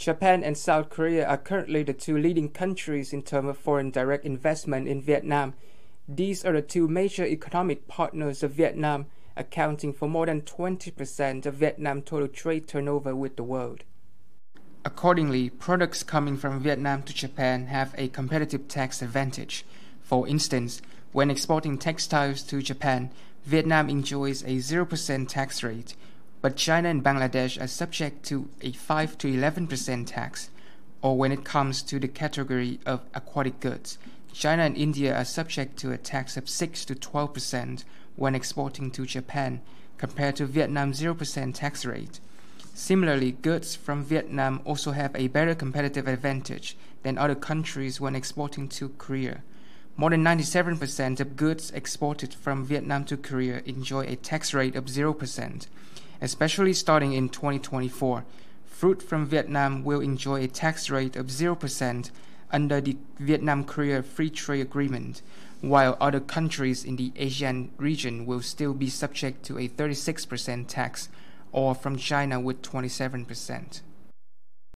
Japan and South Korea are currently the two leading countries in terms of foreign direct investment in Vietnam. These are the two major economic partners of Vietnam, accounting for more than 20% of Vietnam's total trade turnover with the world. Accordingly, products coming from Vietnam to Japan have a competitive tax advantage. For instance, when exporting textiles to Japan, Vietnam enjoys a 0% tax rate, but China and Bangladesh are subject to a 5 to 11% tax. Or when it comes to the category of aquatic goods, China and India are subject to a tax of 6 to 12% when exporting to Japan, compared to Vietnam's 0% tax rate. Similarly, goods from Vietnam also have a better competitive advantage than other countries when exporting to Korea. More than 97% of goods exported from Vietnam to Korea enjoy a tax rate of 0%. Especially starting in 2024, fruit from Vietnam will enjoy a tax rate of 0% under the Vietnam Korea Free Trade Agreement, while other countries in the ASEAN region will still be subject to a 36% tax, or from China with 27%.